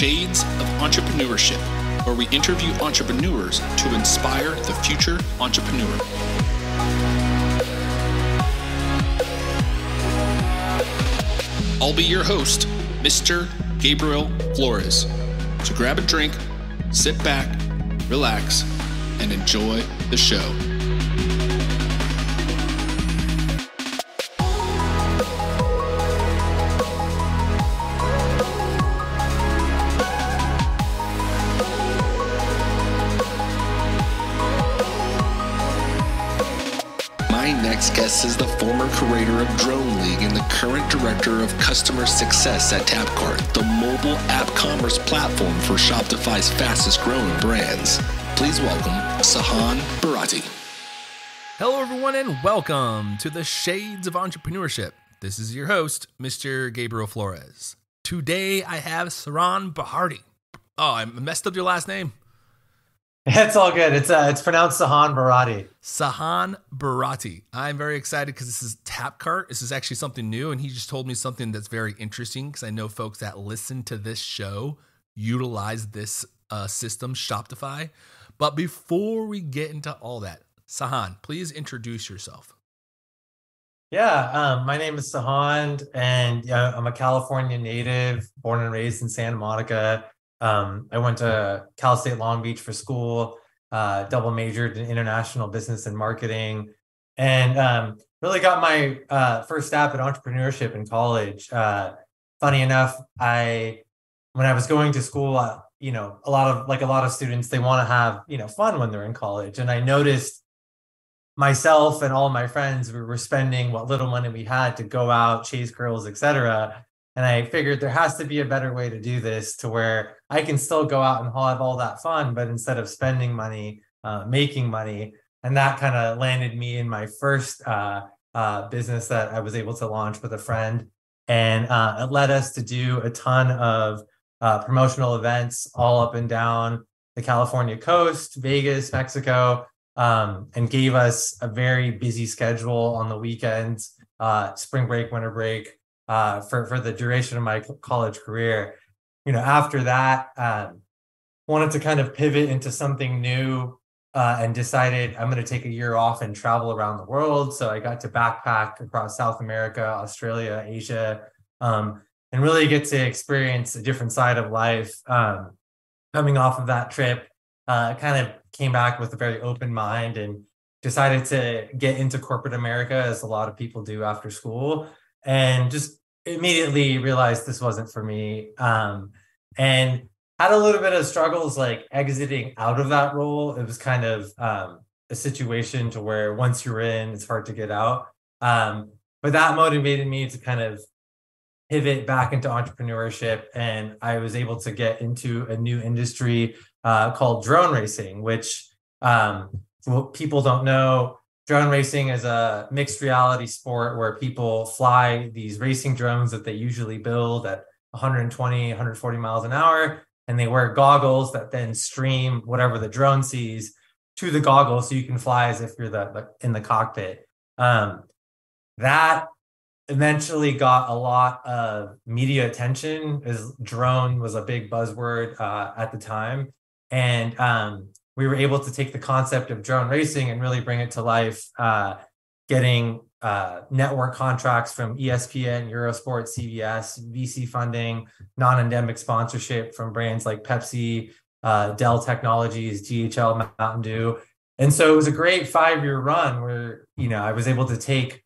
Shades of Entrepreneurship, where we interview entrepreneurs to inspire the future entrepreneur. I'll be your host, Mr. Gabriel Flores. So grab a drink, sit back, relax, and enjoy the show. Curator of Drone League and the current director of customer success at Tapcart, the mobile app commerce platform for Shopify's fastest growing brands. Please welcome Sahan Bharati. Hello, everyone, and welcome to the Shades of Entrepreneurship. This is your host, Mr. Gabriel Flores. Today, I have Saran Bharati. Oh, I messed up your last name. It's all good. It's uh, it's pronounced Sahan Bharati. Sahan Bharati. I'm very excited because this is Tapcart. This is actually something new, and he just told me something that's very interesting because I know folks that listen to this show utilize this uh, system, Shopify. But before we get into all that, Sahan, please introduce yourself. Yeah, um, my name is Sahan, and uh, I'm a California native, born and raised in Santa Monica. Um, I went to Cal State Long Beach for school, uh, double majored in international business and marketing, and um, really got my uh, first step at entrepreneurship in college. Uh, funny enough, I when I was going to school, uh, you know, a lot of like a lot of students, they want to have you know fun when they're in college, and I noticed myself and all my friends we were spending what little money we had to go out, chase girls, etc. And I figured there has to be a better way to do this to where I can still go out and have all that fun, but instead of spending money, uh, making money. And that kind of landed me in my first uh, uh, business that I was able to launch with a friend. And uh, it led us to do a ton of uh, promotional events all up and down the California coast, Vegas, Mexico, um, and gave us a very busy schedule on the weekends, uh, spring break, winter break, uh, for for the duration of my college career. You know, after that, um, wanted to kind of pivot into something new, uh, and decided I'm going to take a year off and travel around the world. So I got to backpack across South America, Australia, Asia, um, and really get to experience a different side of life. Um, coming off of that trip, uh, kind of came back with a very open mind and decided to get into corporate America, as a lot of people do after school, and just immediately realized this wasn't for me. Um, and had a little bit of struggles like exiting out of that role. It was kind of um, a situation to where once you're in, it's hard to get out. Um, but that motivated me to kind of pivot back into entrepreneurship. And I was able to get into a new industry uh, called drone racing, which um, people don't know. Drone racing is a mixed reality sport where people fly these racing drones that they usually build at 120, 140 miles an hour, and they wear goggles that then stream whatever the drone sees to the goggles so you can fly as if you're the, in the cockpit. Um, that eventually got a lot of media attention as drone was a big buzzword uh, at the time and um, we were able to take the concept of drone racing and really bring it to life, uh, getting uh, network contracts from ESPN, Eurosport, CBS, VC funding, non-endemic sponsorship from brands like Pepsi, uh, Dell Technologies, DHL, Mountain Dew. And so it was a great five-year run where, you know, I was able to take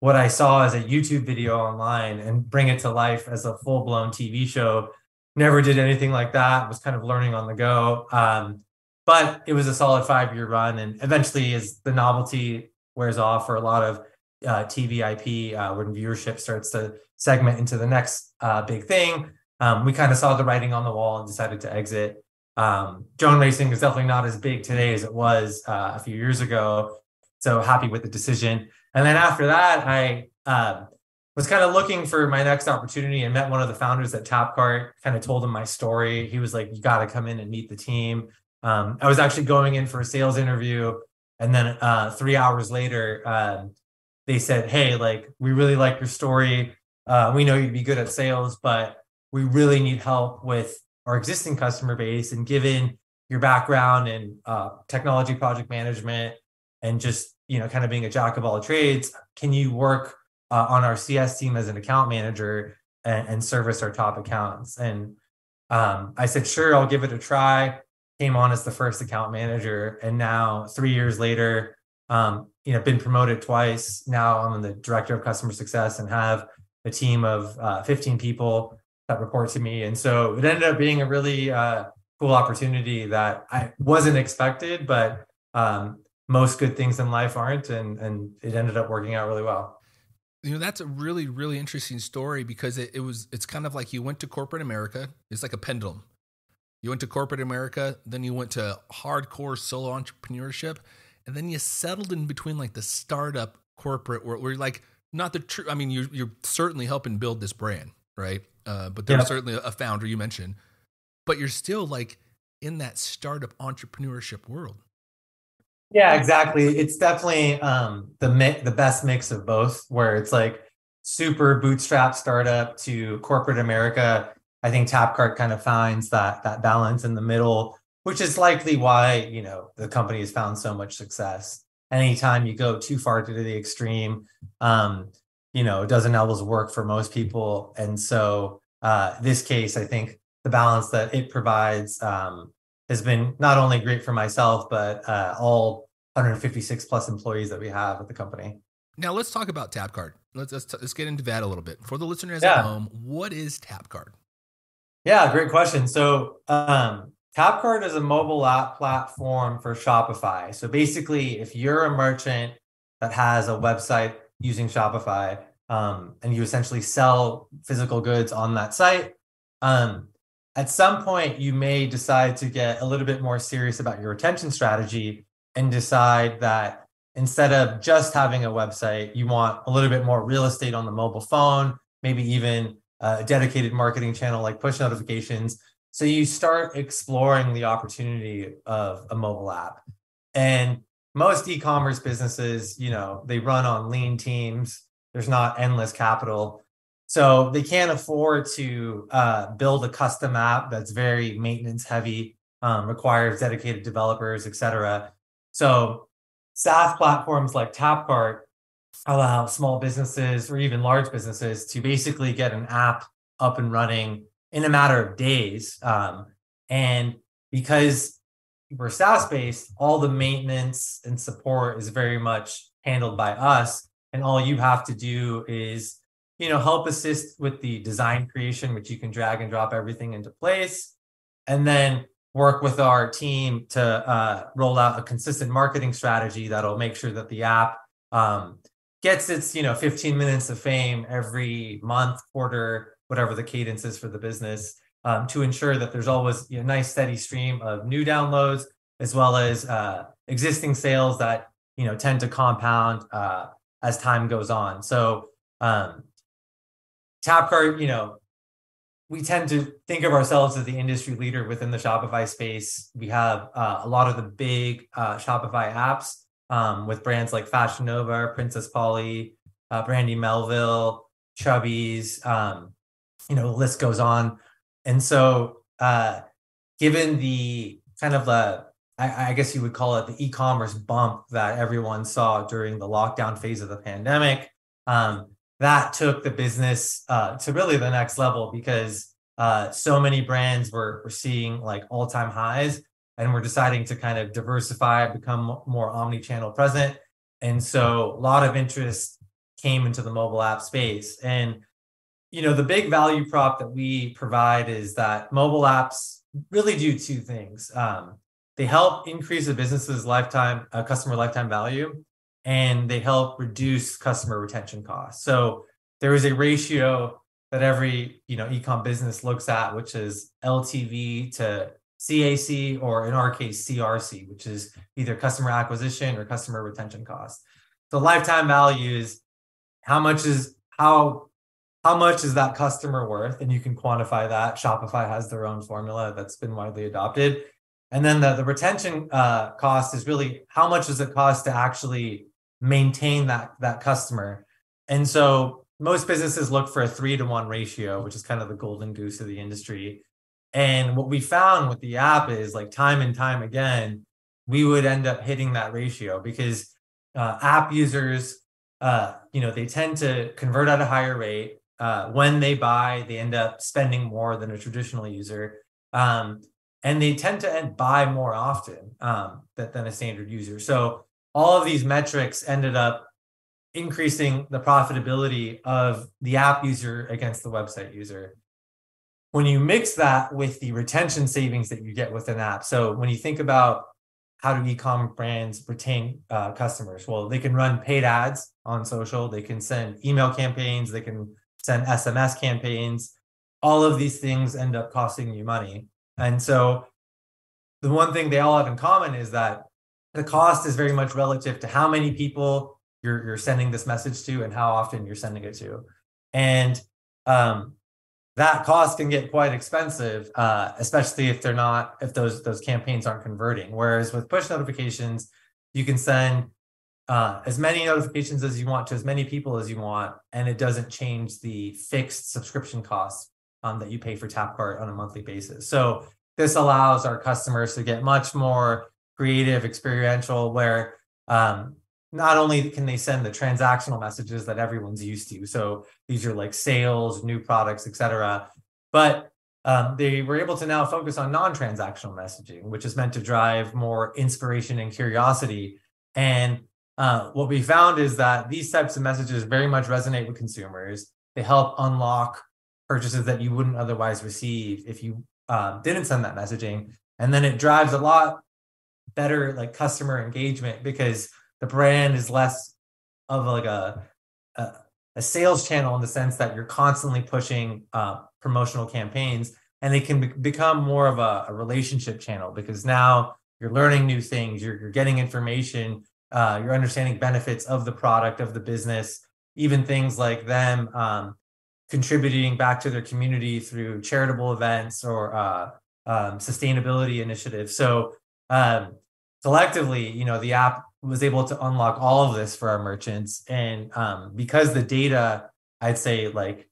what I saw as a YouTube video online and bring it to life as a full-blown TV show. Never did anything like that. Was kind of learning on the go. Um, but it was a solid five year run and eventually as the novelty wears off for a lot of uh, tv ip uh, when viewership starts to segment into the next uh, big thing um, we kind of saw the writing on the wall and decided to exit um, drone racing is definitely not as big today as it was uh, a few years ago so happy with the decision and then after that i um, was kind of looking for my next opportunity and met one of the founders at Tapcart, kind of told him my story. He was like, You got to come in and meet the team. Um, I was actually going in for a sales interview. And then uh, three hours later, um, they said, Hey, like, we really like your story. Uh, we know you'd be good at sales, but we really need help with our existing customer base and given your background in uh, technology project management and just you know kind of being a jack of all trades can you work uh, on our cs team as an account manager and, and service our top accounts and um, i said sure i'll give it a try came on as the first account manager and now three years later um, you know been promoted twice. Now i'm the director of customer success and have a team of uh, 15 people that report to me. And so it ended up being a really uh, cool opportunity that i wasn't expected but um, most good things in life aren't and and it ended up working out really well. You know that's a really really interesting story because it, it was it's kind of like you went to corporate america. It's like a pendulum you went to corporate america then you went to hardcore solo entrepreneurship and then you settled in between like the startup corporate where, where you're like not the true i mean you're, you're certainly helping build this brand right uh, but there's certainly a founder you mentioned but you're still like in that startup entrepreneurship world yeah, exactly. It's definitely um, the mi- the best mix of both, where it's like super bootstrap startup to corporate America. I think Tapcart kind of finds that that balance in the middle, which is likely why you know the company has found so much success. Anytime you go too far to the extreme, um, you know, it doesn't always work for most people. And so, uh, this case, I think the balance that it provides um, has been not only great for myself, but uh, all 156 plus employees that we have at the company. Now let's talk about Tapcart. Let's let's, let's get into that a little bit for the listeners yeah. at home. What is Tapcart? Yeah, great question. So um, Tapcart is a mobile app platform for Shopify. So basically, if you're a merchant that has a website using Shopify um, and you essentially sell physical goods on that site, um, at some point you may decide to get a little bit more serious about your retention strategy and decide that instead of just having a website you want a little bit more real estate on the mobile phone maybe even a dedicated marketing channel like push notifications. So you start exploring the opportunity of a mobile app. And most e-commerce businesses you know they run on lean teams. There's not endless capital. So they can't afford to uh, build a custom app that's very maintenance heavy, um, requires dedicated developers, et cetera. So SaaS platforms like Tapcart allow small businesses or even large businesses to basically get an app up and running in a matter of days. Um, and because we're SaaS based, all the maintenance and support is very much handled by us. And all you have to do is you know, help assist with the design creation, which you can drag and drop everything into place, and then work with our team to uh, roll out a consistent marketing strategy that'll make sure that the app um, gets its, you know, 15 minutes of fame every month, quarter, whatever the cadence is for the business, um, to ensure that there's always a nice steady stream of new downloads as well as uh, existing sales that you know tend to compound uh, as time goes on. So um, Tapcart, you know, we tend to think of ourselves as the industry leader within the Shopify space. We have uh, a lot of the big uh, Shopify apps um, with brands like Fashion Nova, Princess Polly, uh, Brandy Melville, Chubbies, Um, you know, the list goes on. And so, uh, given the kind of the, I, I guess you would call it the e-commerce bump that everyone saw during the lockdown phase of the pandemic, um, that took the business uh, to really the next level because uh, so many brands were, were seeing like all-time highs and we're deciding to kind of diversify become more omni-channel present. And so a lot of interest came into the mobile app space. And you know the big value prop that we provide is that mobile apps really do two things. Um, they help increase a business's lifetime uh, customer lifetime value and they help reduce customer retention costs. So there is a ratio that every you know ecom business looks at, which is LTV to CAC, or in our case, CRC, which is either customer acquisition or customer retention cost. The lifetime value is how much is how how much is that customer worth, and you can quantify that. Shopify has their own formula that's been widely adopted. And then the, the retention uh, cost is really how much does it cost to actually maintain that that customer. And so most businesses look for a three to one ratio, which is kind of the golden goose of the industry. And what we found with the app is like time and time again, we would end up hitting that ratio because uh, app users, uh, you know, they tend to convert at a higher rate. Uh, when they buy, they end up spending more than a traditional user. Um, and they tend to buy more often um, than, than a standard user. So all of these metrics ended up increasing the profitability of the app user against the website user. When you mix that with the retention savings that you get with an app, so when you think about how do e-com brands retain uh, customers? Well, they can run paid ads on social, they can send email campaigns, they can send SMS campaigns. All of these things end up costing you money. And so the one thing they all have in common is that the cost is very much relative to how many people you're you're sending this message to and how often you're sending it to and um, that cost can get quite expensive uh, especially if they're not if those those campaigns aren't converting. Whereas with push notifications you can send uh, as many notifications as you want to as many people as you want and it doesn't change the fixed subscription costs um, that you pay for tapcart on a monthly basis. So this allows our customers to get much more creative experiential where um, not only can they send the transactional messages that everyone's used to so these are like sales new products etc but um, they were able to now focus on non-transactional messaging which is meant to drive more inspiration and curiosity. And uh, what we found is that these types of messages very much resonate with consumers. They help unlock purchases that you wouldn't otherwise receive if you um, didn't send that messaging. And then it drives a lot better like customer engagement because the brand is less of like a, a, a sales channel in the sense that you're constantly pushing uh, promotional campaigns and they can be- become more of a, a, relationship channel because now you're learning new things you're, you're getting information uh, you're understanding benefits of the product of the business even things like them um, contributing back to their community through charitable events or uh, um, sustainability initiatives. So um, collectively you know the app was able to unlock all of this for our merchants. And um, because the data, I'd say like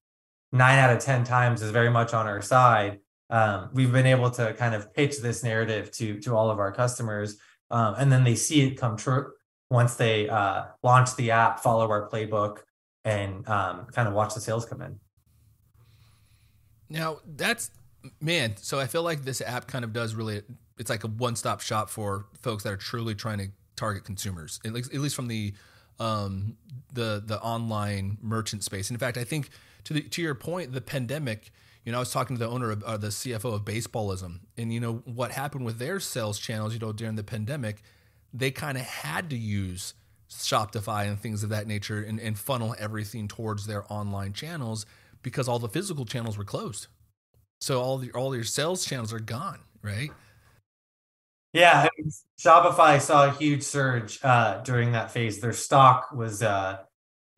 nine out of 10 times is very much on our side, um, we've been able to kind of pitch this narrative to, to all of our customers. Um, and then they see it come true once they uh, launch the app, follow our playbook, and um, kind of watch the sales come in. Now, that's man. So I feel like this app kind of does really, it's like a one stop shop for folks that are truly trying to target consumers, at least, at least from the um, the the online merchant space. And in fact, I think to the, to your point, the pandemic. You know, I was talking to the owner of uh, the CFO of Baseballism, and you know what happened with their sales channels. You know, during the pandemic, they kind of had to use Shopify and things of that nature and, and funnel everything towards their online channels because all the physical channels were closed. So all the all your sales channels are gone, right? Yeah, Shopify saw a huge surge uh, during that phase. Their stock was uh,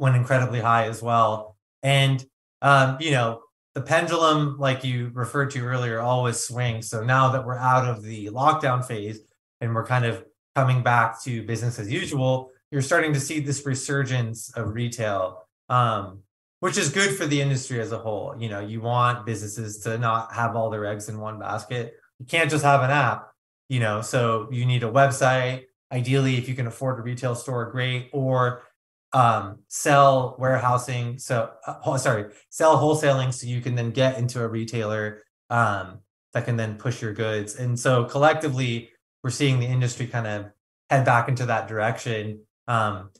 went incredibly high as well, and um, you know the pendulum, like you referred to earlier, always swings. So now that we're out of the lockdown phase and we're kind of coming back to business as usual, you're starting to see this resurgence of retail, um, which is good for the industry as a whole. You know, you want businesses to not have all their eggs in one basket. You can't just have an app you know so you need a website. Ideally if you can afford a retail store great. Or um, sell warehousing so uh, sorry sell wholesaling so you can then get into a retailer um, that can then push your goods. And so collectively we're seeing the industry kind of head back into that direction. Um,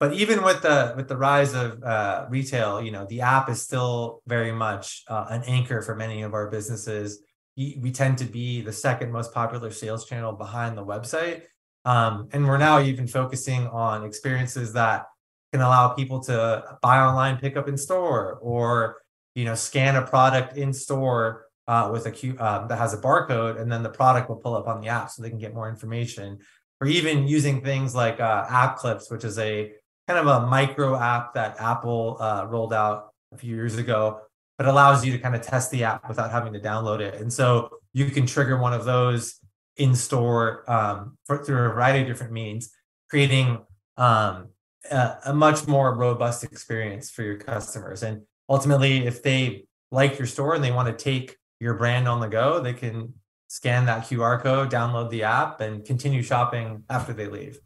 but even with the with the rise of uh, retail you know the app is still very much uh, an anchor for many of our businesses we tend to be the second most popular sales channel behind the website. Um, and we're now even focusing on experiences that can allow people to buy online, pick up in store, or you know, scan a product in store uh, with a Q um, that has a barcode, and then the product will pull up on the app so they can get more information. Or even using things like uh, App Clips, which is a kind of a micro app that Apple uh, rolled out a few years ago but allows you to kind of test the app without having to download it. And so you can trigger one of those in store um, for, through a variety of different means, creating um, a, a, much more robust experience for your customers. And ultimately, if they like your store and they want to take your brand on the go, they can scan that QR code, download the app, and continue shopping after they leave.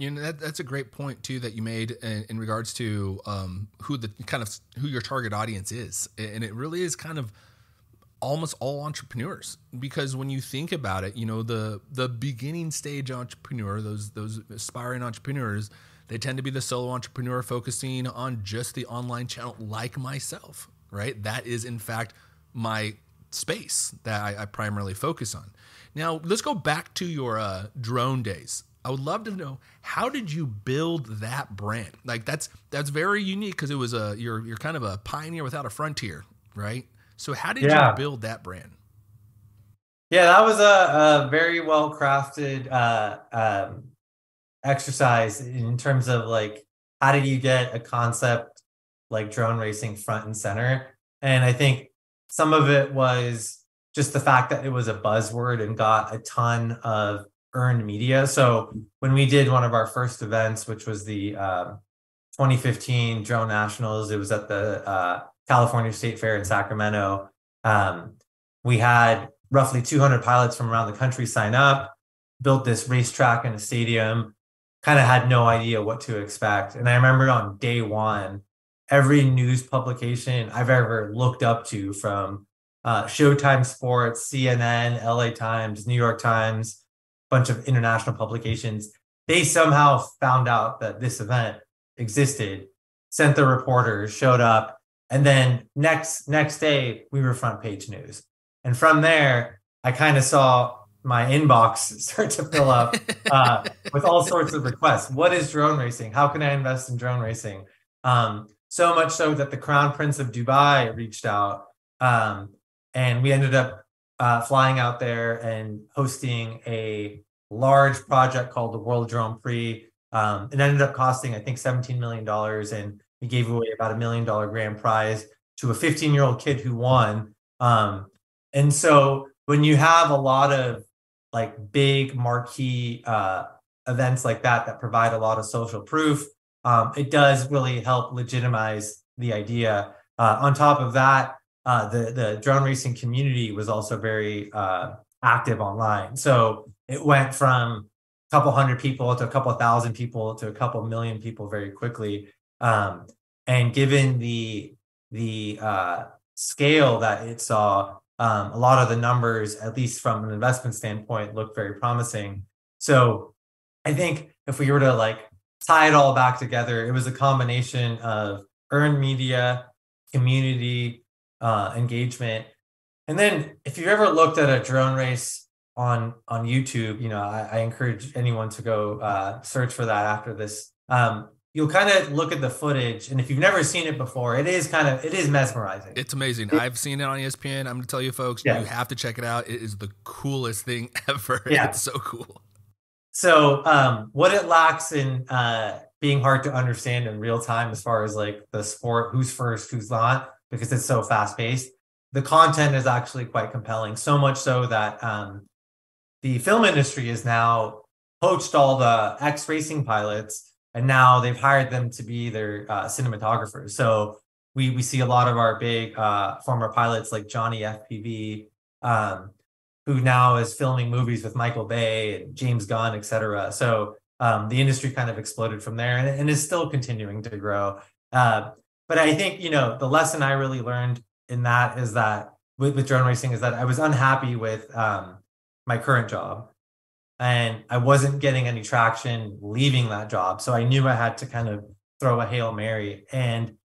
You know that, that's a great point too that you made in, in regards to um, who the kind of who your target audience is, and it really is kind of almost all entrepreneurs because when you think about it, you know the the beginning stage entrepreneur, those those aspiring entrepreneurs, they tend to be the solo entrepreneur focusing on just the online channel, like myself, right? That is in fact my space that I, I primarily focus on. Now let's go back to your uh, drone days. I would love to know how did you build that brand? Like that's that's very unique because it was a you're you're kind of a pioneer without a frontier, right? So how did yeah. you build that brand? Yeah, that was a, a very well crafted uh, um, exercise in terms of like how did you get a concept like drone racing front and center? And I think some of it was just the fact that it was a buzzword and got a ton of earned media. So when we did one of our first events, which was the uh, 2015 Drone Nationals, it was at the uh, California State Fair in Sacramento. Um, we had roughly 200 pilots from around the country sign up, built this racetrack and a stadium, kind of had no idea what to expect. And I remember on day one, every news publication I've ever looked up to from uh, Showtime Sports, CNN, LA Times, New York Times, bunch of international publications. They somehow found out that this event existed, sent the reporters, showed up, and then next next day we were front page news. And from there, I kind of saw my inbox start to fill up uh, with all sorts of requests. What is drone racing? How can I invest in drone racing? Um, so much so that the Crown Prince of Dubai reached out, um, and we ended up uh, flying out there and hosting a large project called the World Drone Prix. Um, it ended up costing, I think, $17 million. And we gave away about a million dollar grand prize to a 15 year old kid who won. Um, and so when you have a lot of like big marquee uh, events like that that provide a lot of social proof, um, it does really help legitimize the idea. Uh, on top of that, uh, the the drone racing community was also very uh, active online. So it went from a couple hundred people to a couple thousand people to a couple million people very quickly. Um, and given the the uh, scale that it saw, um, a lot of the numbers, at least from an investment standpoint, look very promising. So I think if we were to like tie it all back together, it was a combination of earned media, community, uh, engagement. And then if you've ever looked at a drone race on on YouTube, you know, I, I encourage anyone to go uh, search for that after this. Um, you'll kind of look at the footage, and if you've never seen it before, it is kind of it is mesmerizing. It's amazing. It, I've seen it on ESPN. I'm gonna tell you, folks, yeah. you have to check it out. It is the coolest thing ever. Yeah. It's so cool. So, um, what it lacks in uh, being hard to understand in real time, as far as like the sport, who's first, who's not, because it's so fast paced. The content is actually quite compelling, so much so that um, the film industry is now poached all the ex racing pilots, and now they've hired them to be their uh, cinematographers. So we we see a lot of our big uh, former pilots like Johnny FPV, um, who now is filming movies with Michael Bay and James Gunn, et cetera. So um, the industry kind of exploded from there and, and is still continuing to grow. Uh, but I think you know the lesson I really learned in that is that with, with drone racing is that I was unhappy with um, my current job and I wasn't getting any traction leaving that job. So I knew I had to kind of throw a Hail Mary. And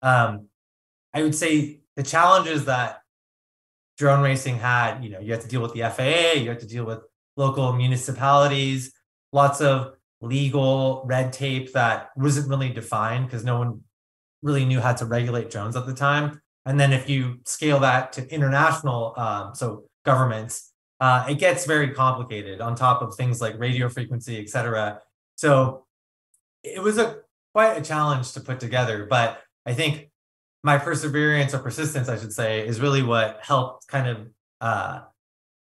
um, I would say the challenges that drone racing had, you know, you have to deal with the FAA, you have to deal with local municipalities, lots of legal red tape that wasn't really defined because no one really knew how to regulate drones at the time. And then if you scale that to international, um, so governments, uh, it gets very complicated on top of things like radio frequency, et cetera. So it was a quite a challenge to put together, but I think my perseverance or persistence, I should say, is really what helped kind of uh,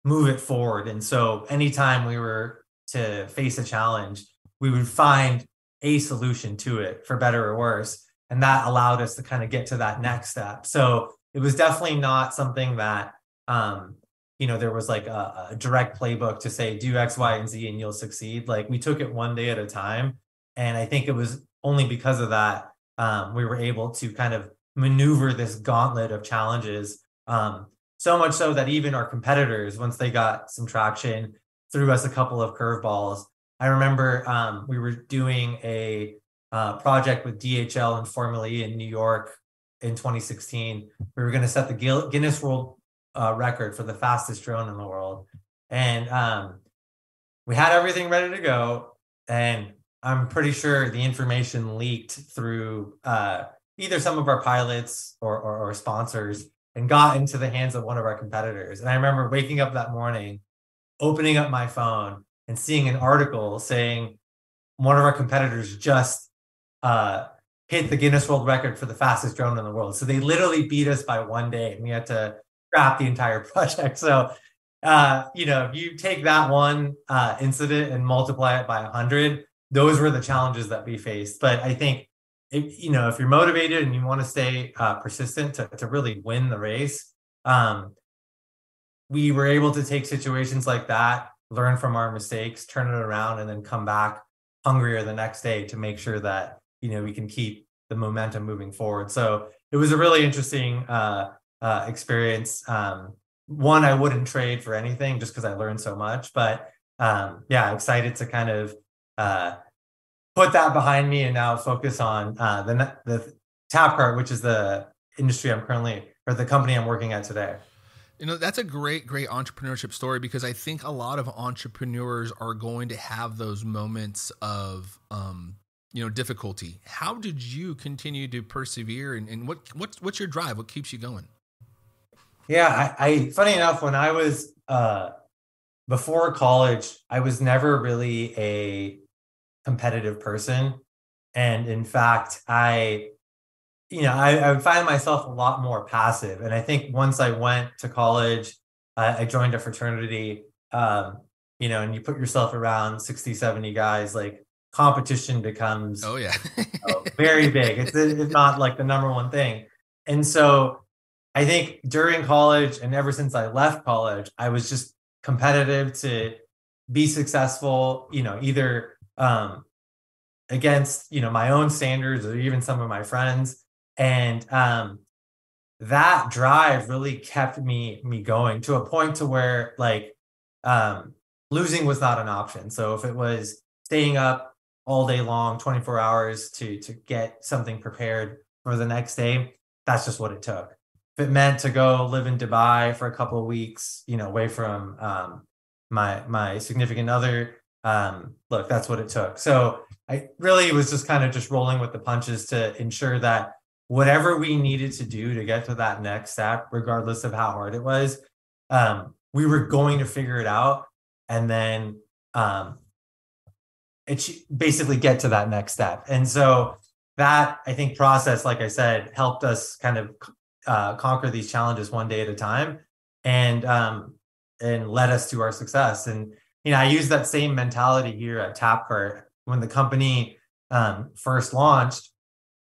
move it forward. And so anytime we were to face a challenge, we would find a solution to it for better or worse. And that allowed us to kind of get to that next step. So it was definitely not something that um, you know, there was like a, a direct playbook to say do X, Y, and Z and you'll succeed. Like we took it one day at a time. And I think it was only because of that um, we were able to kind of maneuver this gauntlet of challenges. Um, so much so that even our competitors, once they got some traction, threw us a couple of curveballs. I remember um, we were doing a uh, project with DHL and Formula E in New York in 2016. We were going to set the Guinness World uh, record for the fastest drone in the world, and um, we had everything ready to go. And I'm pretty sure the information leaked through uh, either some of our pilots or, or, or sponsors and got into the hands of one of our competitors. And I remember waking up that morning, opening up my phone and seeing an article saying one of our competitors just uh, hit the Guinness World Record for the fastest drone in the world. So they literally beat us by one day, and we had to scrap the entire project. So, uh, you know, if you take that one uh, incident and multiply it by a hundred, those were the challenges that we faced. But I think, if, you know, if you're motivated and you want to stay uh, persistent to to really win the race, um, we were able to take situations like that, learn from our mistakes, turn it around, and then come back hungrier the next day to make sure that you know we can keep the momentum moving forward. So it was a really interesting uh, uh, experience. Um, one I wouldn't trade for anything just because I learned so much. But um, yeah, excited to kind of uh, put that behind me and now focus on uh, the the Tapcart, which is the industry I'm currently or the company I'm working at today. You know, that's a great, great entrepreneurship story because I think a lot of entrepreneurs are going to have those moments of, um, you know, difficulty. How did you continue to persevere and, and what, what's, what's your drive? What keeps you going? Yeah, I, I funny enough, when I was, uh, before college, I was never really a competitive person. And in fact, I you know, I, I would find myself a lot more passive. And I think once I went to college, I, I joined a fraternity, um, you know, and you put yourself around 60, 70 guys, like competition becomes oh yeah. very big. It's, it's not like the number one thing. And so i think during college and ever since i left college i was just competitive to be successful you know either um, against you know my own standards or even some of my friends. And um, that drive really kept me me going to a point to where like um, losing was not an option. So if it was staying up all day long, 24 hours to to get something prepared for the next day, that's just what it took. If it meant to go live in Dubai for a couple of weeks, you know, away from um, my my significant other, um, look, that's what it took. So I really was just kind of just rolling with the punches to ensure that whatever we needed to do to get to that next step, regardless of how hard it was, um, we were going to figure it out. And then um, basically get to that next step. And so that I think process, like I said, helped us kind of uh, conquer these challenges one day at a time, and um, and led us to our success. And you know, I use that same mentality here at Tapcart when the company um, first launched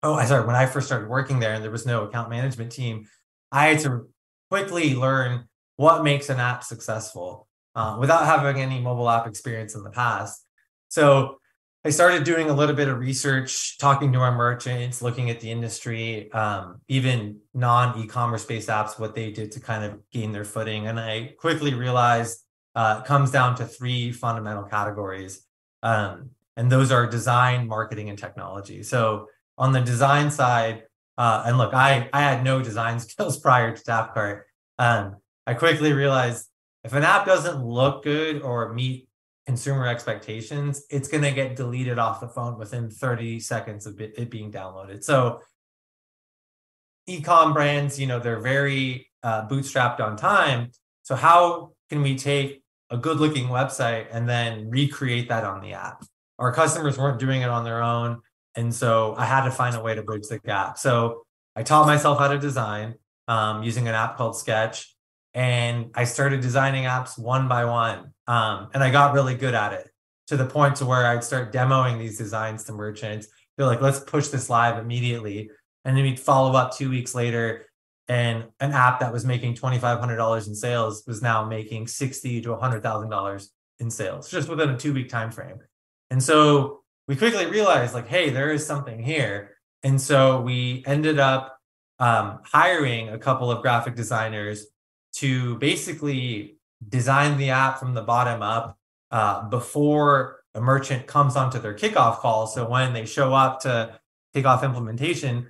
oh, I sorry, when I first started working there and there was no account management team, I had to quickly learn what makes an app successful uh, without having any mobile app experience in the past. So I started doing a little bit of research, talking to our merchants, looking at the industry, um, even non e-commerce based apps, what they did to kind of gain their footing. And I quickly realized uh, it comes down to three fundamental categories. Um, and those are design, marketing, and technology. So on the design side, uh, and look, I I had no design skills prior to Tapcart. Um, I quickly realized if an app doesn't look good or meet consumer expectations, it's going to get deleted off the phone within 30 seconds of it, being downloaded. So ecom brands, you know, they're very uh, bootstrapped on time. So how can we take a good looking website and then recreate that on the app? Our customers weren't doing it on their own. And so I had to find a way to bridge the gap. So I taught myself how to design um, using an app called Sketch. And I started designing apps one by one. Um, and I got really good at it to the point to where I'd start demoing these designs to merchants. They're like, let's push this live immediately. And then we'd follow up two weeks later. and an app that was making $2,500 in sales was now making 60 to $100,000 in sales just within a two week time frame. And so we quickly realized like, hey, there is something here. And so we ended up um, hiring a couple of graphic designers to basically design the app from the bottom up uh, before a merchant comes onto their kickoff call. So when they show up to kick off implementation,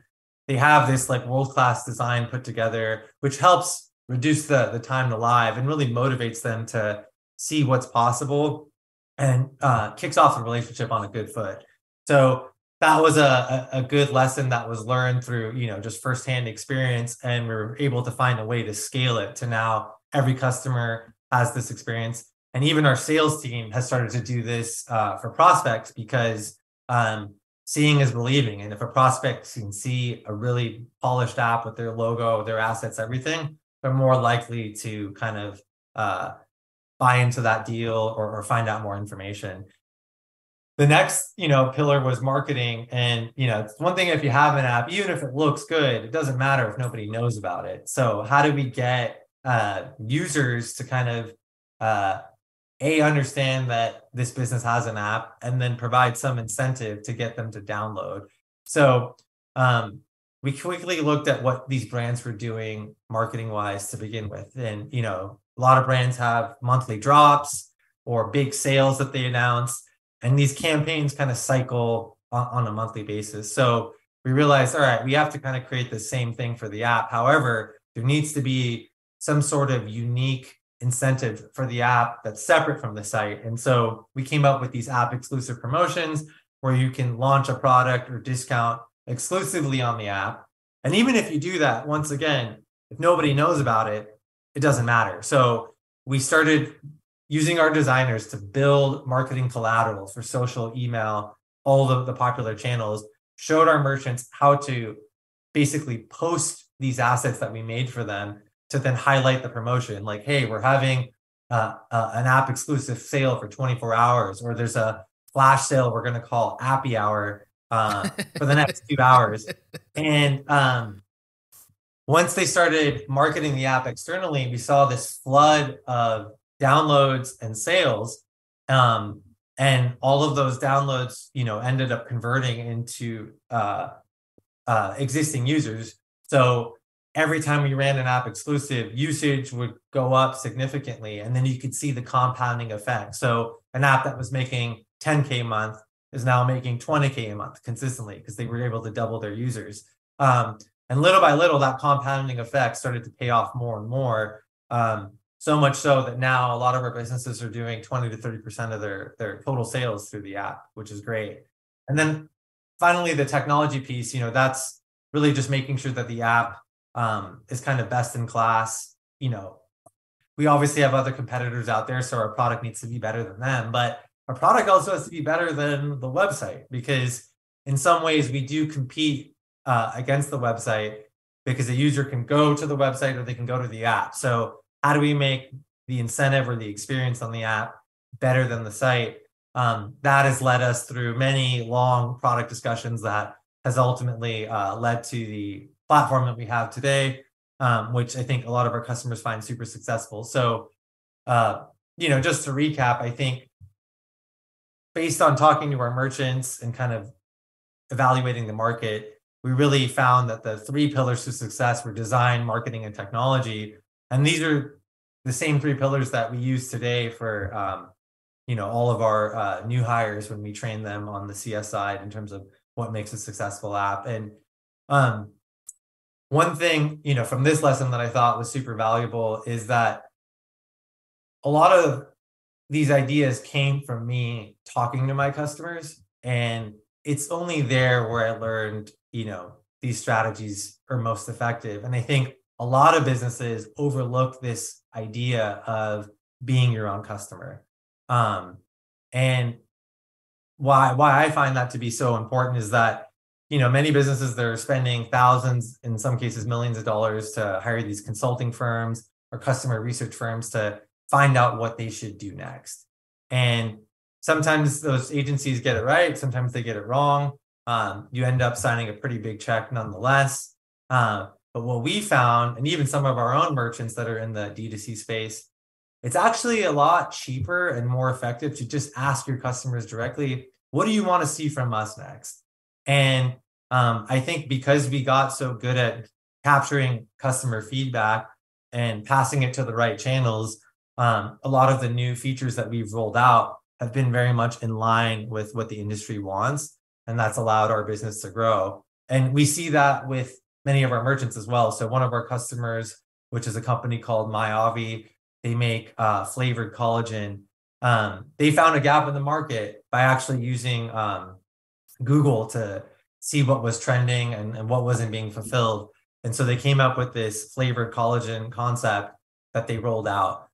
they have this like world class design put together, which helps reduce the the time to live and really motivates them to see what's possible and uh, kicks off the relationship on a good foot. So that was a, a good lesson that was learned through you know just firsthand experience, and we were able to find a way to scale it to now every customer has this experience, and even our sales team has started to do this uh, for prospects because um, seeing is believing, and if a prospect can see a really polished app with their logo, their assets, everything, they're more likely to kind of uh, buy into that deal or, or find out more information the next you know pillar was marketing. And you know it's one thing if you have an app even if it looks good it doesn't matter if nobody knows about it. So how do we get uh, users to kind of uh, a understand that this business has an app and then provide some incentive to get them to download? So um, we quickly looked at what these brands were doing marketing wise to begin with. And you know a lot of brands have monthly drops or big sales that they announce, and these campaigns kind of cycle on, on a monthly basis. So we realized, all right, we have to kind of create the same thing for the app. However, there needs to be some sort of unique incentive for the app that's separate from the site. And so we came up with these app exclusive promotions where you can launch a product or discount exclusively on the app. And even if you do that, once again, if nobody knows about it, it doesn't matter. So we started using our designers to build marketing collateral for social, email, all of the popular channels, showed our merchants how to basically post these assets that we made for them to then highlight the promotion. Like, hey, we're having uh, uh, an app exclusive sale for 24 hours, or there's a flash sale we're going to call Appy Hour uh, for the next two hours. And um, once they started marketing the app externally, we saw this flood of downloads and sales. Um, and all of those downloads, you know, ended up converting into uh, uh, existing users. So every time we ran an app exclusive, usage would go up significantly, and then you could see the compounding effect. So an app that was making 10k a month is now making 20k a month consistently because they were able to double their users. Um, and little by little, that compounding effect started to pay off more and more. Um, so much so that now a lot of our businesses are doing 20 to 30% of their, their total sales through the app, which is great. And then finally, the technology piece, you know, that's really just making sure that the app um, is kind of best in class. You know, we obviously have other competitors out there, so our product needs to be better than them, but our product also has to be better than the website because in some ways we do compete uh, against the website because a user can go to the website or they can go to the app. So how do we make the incentive or the experience on the app better than the site? Um, that has led us through many long product discussions that has ultimately uh, led to the platform that we have today, um, which I think a lot of our customers find super successful. So, uh, you know, just to recap, I think based on talking to our merchants and kind of evaluating the market, we really found that the three pillars to success were design, marketing, and technology. And these are the same three pillars that we use today for um, you know all of our uh, new hires when we train them on the CS side in terms of what makes a successful app. And um, one thing you know from this lesson that I thought was super valuable is that a lot of these ideas came from me talking to my customers and it's only there where I learned you know these strategies are most effective and i think a lot of businesses overlook this idea of being your own customer. Um, and why why i find that to be so important is that you know many businesses they're spending thousands in some cases millions of dollars to hire these consulting firms or customer research firms to find out what they should do next. And sometimes those agencies get it right sometimes they get it wrong. Um, you end up signing a pretty big check nonetheless. Uh, But what we found, and even some of our own merchants that are in the D2C space, it's actually a lot cheaper and more effective to just ask your customers directly, what do you want to see from us next? And um, I think because we got so good at capturing customer feedback and passing it to the right channels, um, a lot of the new features that we've rolled out have been very much in line with what the industry wants. And that's allowed our business to grow. And we see that with many of our merchants as well. So one of our customers, which is a company called Myavi, they make uh, flavored collagen. Um, they found a gap in the market by actually using um, Google to see what was trending and, and what wasn't being fulfilled. And so they came up with this flavored collagen concept that they rolled out.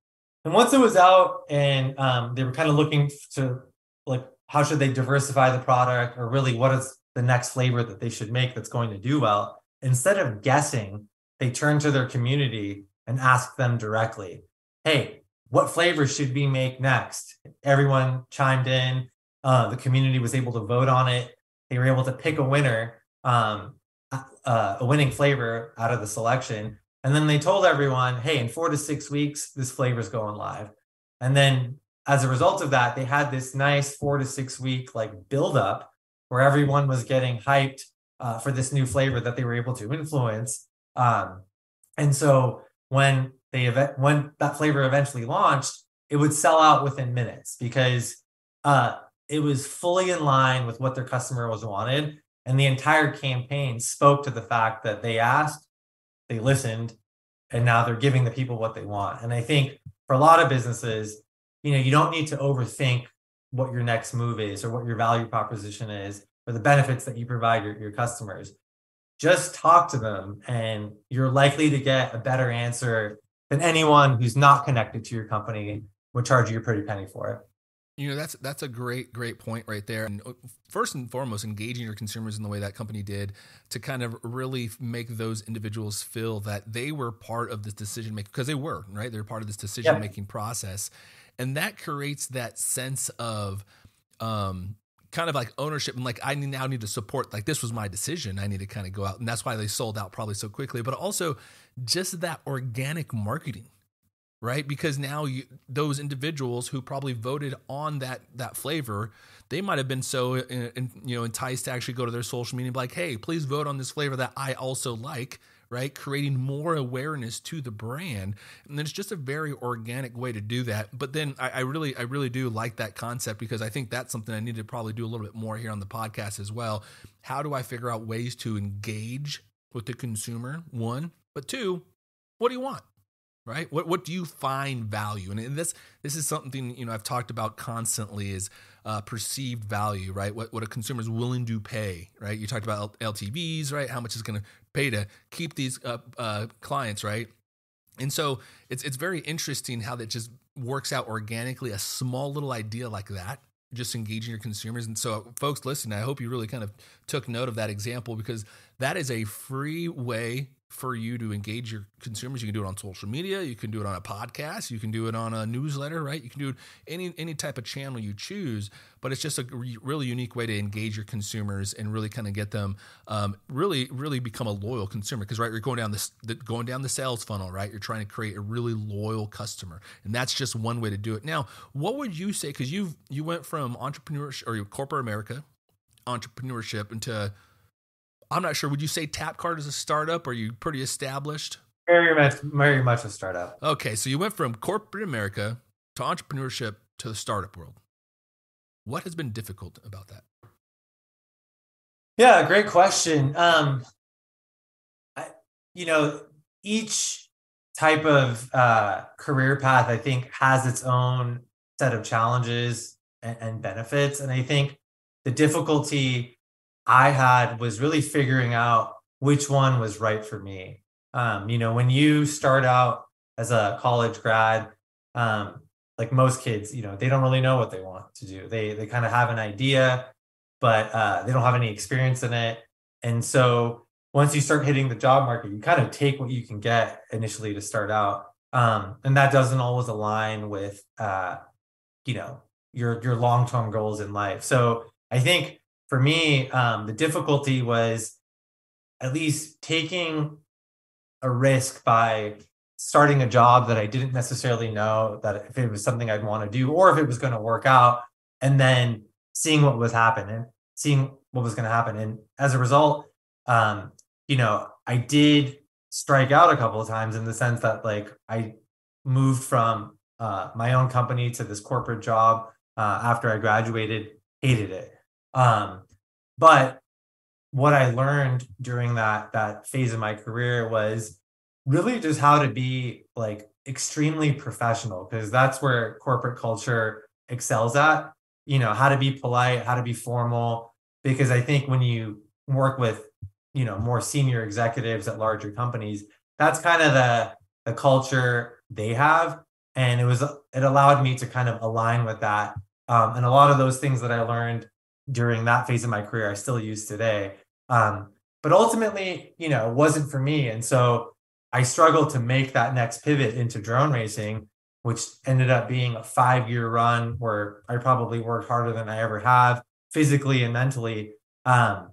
And once it was out and um, they were kind of looking to like, how should they diversify the product or really what is the next flavor that they should make that's going to do well? Instead of guessing, they turned to their community and asked them directly, hey, what flavors should we make next? Everyone chimed in. Uh, the community was able to vote on it. They were able to pick a winner, um, uh, a winning flavor out of the selection. And then they told everyone, hey, in four to six weeks, this flavor is going live. And then as a result of that, they had this nice four to six week like build up where everyone was getting hyped uh, for this new flavor that they were able to influence. Um, and so when they when that flavor eventually launched, it would sell out within minutes because uh, it was fully in line with what their customer was wanted. And the entire campaign spoke to the fact that they asked, they listened, and now they're giving the people what they want. And I think for a lot of businesses, you know, you don't need to overthink what your next move is or what your value proposition is or the benefits that you provide your, your customers. Just talk to them and you're likely to get a better answer than anyone who's not connected to your company would charge you a pretty penny for it. You know that's that's a great great point right there. And uh, first and foremost engaging your consumers in the way that company did to kind of really make those individuals feel that they were part of this decision making because they were right? They're part of this decision making process. And that creates that sense of um, kind of like ownership and like I now need to support like this was my decision. I need to kind of go out and that's why they sold out probably so quickly. But also just that organic marketing, right? Because now you, those individuals who probably voted on that that flavor, they might have been so in, in, you know enticed to actually go to their social media and be like, hey, please vote on this flavor that I also like right? Creating more awareness to the brand. And then it's just a very organic way to do that. But then I, I, really, I really do like that concept because I think that's something I need to probably do a little bit more here on the podcast as well. How do I figure out ways to engage with the consumer? One, but two, what do you want? right what what do you find value and this this is something you know I've talked about constantly is uh, perceived value right what what a consumer is willing to pay right you talked about LTVs right how much is going to pay to keep these uh, uh, clients right? And so it's it's very interesting how that just works out organically a small little idea like that just engaging your consumers. And so folks listen I hope you really kind of took note of that example because that is a free way for you to engage your consumers. You can do it on social media, you can do it on a podcast, you can do it on a newsletter, right? You can do it any any type of channel you choose. But it's just a re- really unique way to engage your consumers and really kind of get them um, really really become a loyal consumer. Because right, you're going down this going down the sales funnel, right? You're trying to create a really loyal customer, and that's just one way to do it. Now, what would you say? Because you you went from entrepreneurship or corporate America entrepreneurship into I'm not sure. Would you say Tapcart is a startup? Or are you pretty established? Very much, very much a startup. Okay, so you went from corporate America to entrepreneurship to the startup world. What has been difficult about that? Yeah, great question. Um, I, you know, each type of uh, career path, I think, has its own set of challenges and, and benefits, and I think the difficulty I had was really figuring out which one was right for me. Um, you know, when you start out as a college grad, um, like most kids, you know, they don't really know what they want to do. They they kind of have an idea, but uh, they don't have any experience in it. And so once you start hitting the job market, you kind of take what you can get initially to start out, um, and that doesn't always align with, uh, you know, your your long term goals in life. So I think for me, um, the difficulty was at least taking a risk by starting a job that I didn't necessarily know that if it was something I'd want to do or if it was going to work out, and then seeing what was happening, seeing what was going to happen. And as a result, um, you know, I did strike out a couple of times in the sense that like I moved from uh, my own company to this corporate job uh, after I graduated, hated it. Um, but what I learned during that that phase of my career was really just how to be like extremely professional because that's where corporate culture excels at. You know, how to be polite, how to be formal. Because I think when you work with, you know, more senior executives at larger companies, that's kind of the the culture they have. And it was it allowed me to kind of align with that. Um, and a lot of those things that I learned during that phase of my career, I still use today. Um, but ultimately, you know, it wasn't for me. And so I struggled to make that next pivot into drone racing, which ended up being a five year run where I probably worked harder than I ever have physically and mentally um,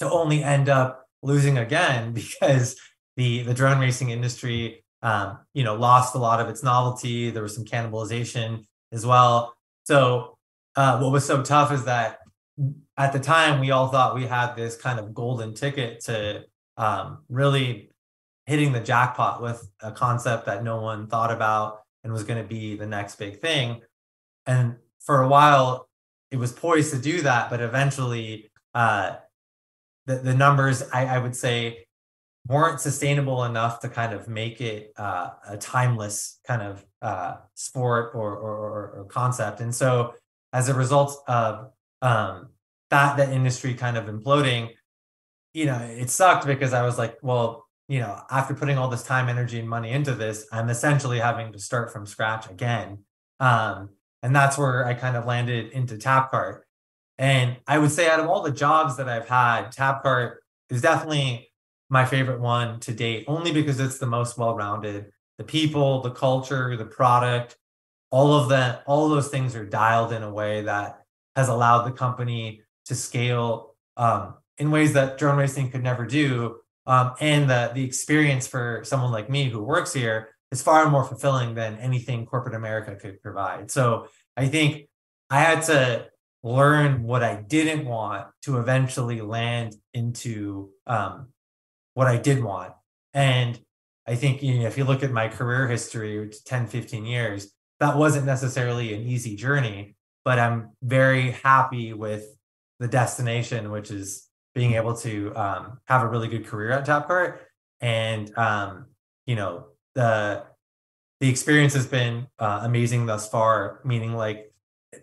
to only end up losing again because the the drone racing industry um, you know lost a lot of its novelty there was some cannibalization as well so uh, what was so tough is that at the time we all thought we had this kind of golden ticket to um, really hitting the jackpot with a concept that no one thought about and was going to be the next big thing. And for a while, it was poised to do that, but eventually, uh, the the numbers I, I would say weren't sustainable enough to kind of make it uh, a timeless kind of uh, sport or, or, or concept. And so, as a result of um, that that industry kind of imploding, you know, it sucked because I was like, well, you know, after putting all this time, energy, and money into this, I'm essentially having to start from scratch again. Um, and that's where I kind of landed into Tapcart. And I would say, out of all the jobs that I've had, Tapcart is definitely my favorite one to date, only because it's the most well rounded. The people, the culture, the product, all of that, all of those things are dialed in a way that has allowed the company to scale um, in ways that drone racing could never do um, and the the experience for someone like me who works here is far more fulfilling than anything corporate America could provide. So I think I had to learn what I didn't want to eventually land into um, what I did want. And I think you know, if you look at my career history, which 10, 15 years, that wasn't necessarily an easy journey, but I'm very happy with the destination, which is being able to um, have a really good career at Tapcart. And um, you know, the the experience has been uh, amazing thus far. Meaning, like,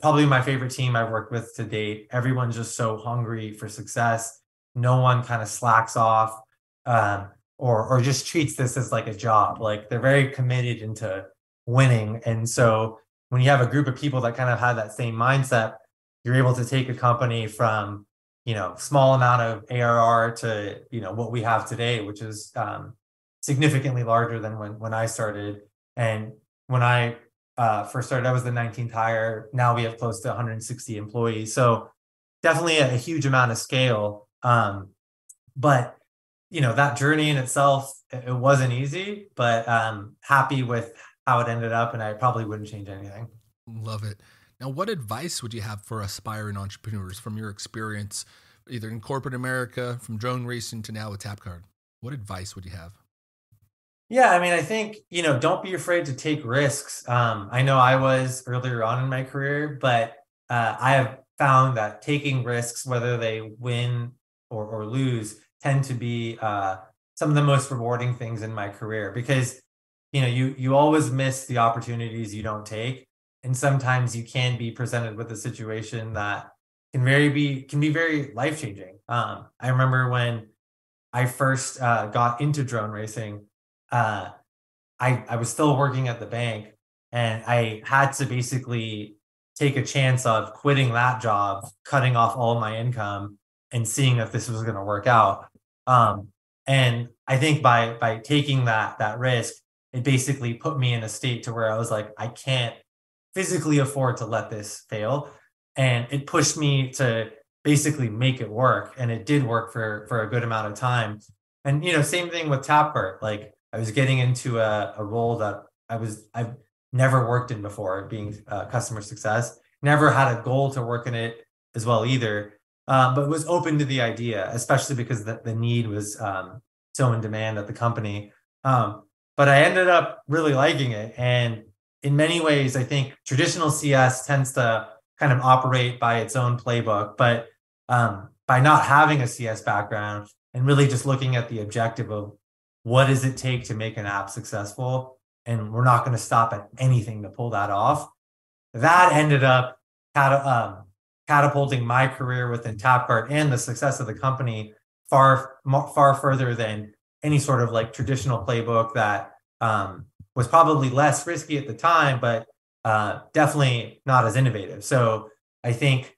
probably my favorite team I've worked with to date. Everyone's just so hungry for success. No one kind of slacks off, um, or or just treats this as like a job. Like they're very committed into winning. And so when you have a group of people that kind of have that same mindset, you're able to take a company from you know small amount of ARR to you know what we have today, which is um, significantly larger than when when I started. And when I uh, first started, I was the 19th hire. Now we have close to 160 employees, so definitely a, a huge amount of scale. Um, but you know that journey in itself, it wasn't easy, but um, happy with how it ended up, and I probably wouldn't change anything. Love it. Now, what advice would you have for aspiring entrepreneurs from your experience, either in corporate America, from drone racing to now with Tapcart? What advice would you have? Yeah, I mean, I think you know, don't be afraid to take risks. Um, I know I was earlier on in my career, but uh, I have found that taking risks, whether they win or, or lose, tend to be uh, some of the most rewarding things in my career because you know you you always miss the opportunities you don't take and sometimes you can be presented with a situation that can very be can be very life changing. Um, I remember when I first uh, got into drone racing, uh, I I was still working at the bank, and I had to basically take a chance of quitting that job, cutting off all my income, and seeing if this was going to work out. Um, and I think by by taking that that risk, it basically put me in a state to where I was like, I can't physically afford to let this fail. And it pushed me to basically make it work. And it did work for for a good amount of time. And you know, same thing with Tapcart. Like I was getting into a, a role that I was I've never worked in before, being uh, customer success. Never had a goal to work in it as well either, um, but was open to the idea, especially because the, the need was um, so in demand at the company. Um, but I ended up really liking it, and in many ways, I think traditional CS tends to kind of operate by its own playbook, but um, by not having a CS background and really just looking at the objective of what does it take to make an app successful and we're not going to stop at anything to pull that off that ended up cat- um, catapulting my career within tapcart and the success of the company far far further than any sort of like traditional playbook that um, was probably less risky at the time but uh, definitely not as innovative. So i think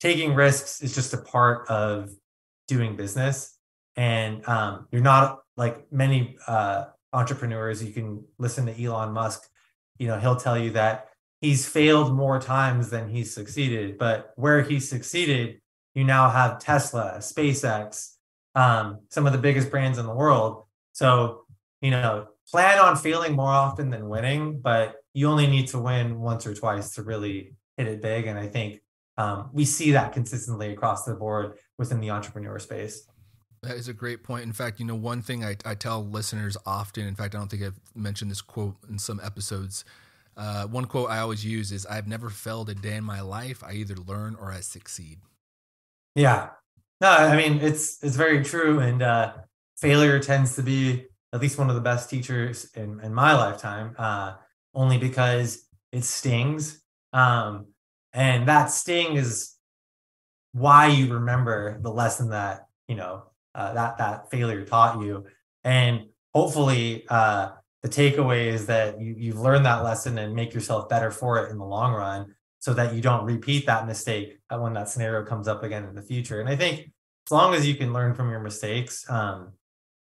taking risks is just a part of doing business. And um, you're not like many uh, entrepreneurs you can listen to elon musk you know he'll tell you that he's failed more times than he's succeeded but where he succeeded you now have tesla spacex um, some of the biggest brands in the world so you know plan on failing more often than winning but you only need to win once or twice to really hit it big and i think um, we see that consistently across the board within the entrepreneur space. That is a great point. In fact, you know, one thing I, I tell listeners often, in fact, I don't think I've mentioned this quote in some episodes. Uh, one quote I always use is I've never failed a day in my life. I either learn or I succeed. Yeah. No, I mean, it's, it's very true. And uh, failure tends to be at least one of the best teachers in, in my lifetime, uh, only because it stings. Um, and that sting is why you remember the lesson that you know uh, that that failure taught you and hopefully uh, the takeaway is that you, you've learned that lesson and make yourself better for it in the long run so that you don't repeat that mistake uh, when that scenario comes up again in the future and i think as long as you can learn from your mistakes um,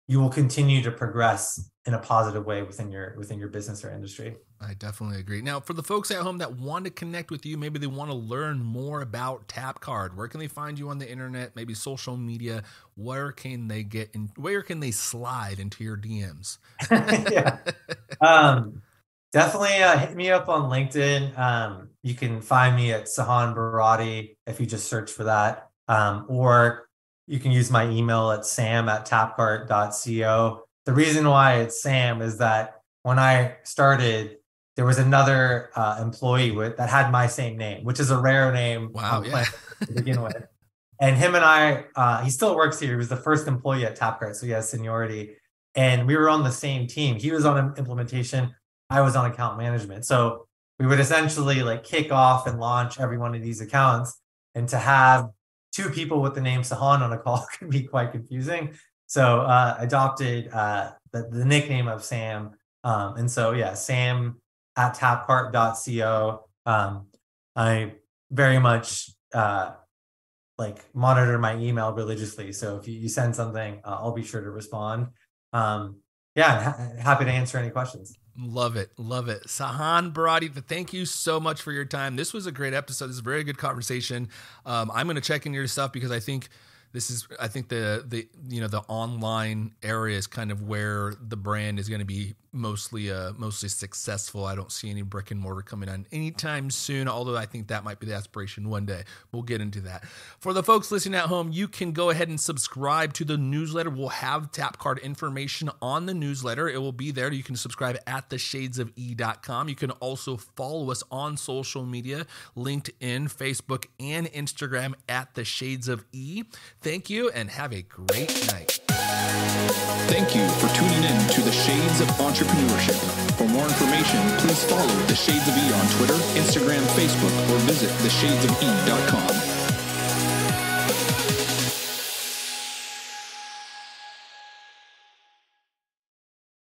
you will continue to progress in a positive way within your within your business or industry. I definitely agree. Now, for the folks at home that want to connect with you, maybe they want to learn more about Tapcart. Where can they find you on the internet? Maybe social media. Where can they get in? Where can they slide into your DMs? yeah, um, definitely uh, hit me up on LinkedIn. Um, you can find me at Sahan Barati if you just search for that, um, or you can use my email at sam at tapcart.co. The reason why it's Sam is that when I started, there was another uh, employee with, that had my same name, which is a rare name wow, yeah. to begin with. And him and I, uh, he still works here. He was the first employee at Tapcart, so he has seniority. And we were on the same team. He was on implementation. I was on account management. So we would essentially like kick off and launch every one of these accounts. And to have two people with the name Sahan on a call can be quite confusing. So uh, adopted uh, the, the, nickname of Sam. Um, and so, yeah, Sam at tapcart.co. Um, I very much uh, like monitor my email religiously. So if you, you send something, uh, I'll be sure to respond. Um, yeah, ha- happy to answer any questions. Love it. Love it. Sahan Barati, thank you so much for your time. This was a great episode. This is a very good conversation. Um, I'm going to check in your stuff because I think this is I think the the you know the online area is kind of where the brand is going to be mostly uh mostly successful. I don't see any brick and mortar coming on anytime soon, although I think that might be the aspiration one day. We'll get into that. For the folks listening at home, you can go ahead and subscribe to the newsletter. We'll have Tapcart information on the newsletter. It will be there. You can subscribe at theshadesofe.com. You can also follow us on social media, LinkedIn, Facebook, and Instagram at the Shades of E. Thank you and have a great night. Thank you for tuning in to the Shades of Entrepreneurship. For more information, please follow the Shades of E on Twitter, Instagram, Facebook, or visit theshadesofe.com.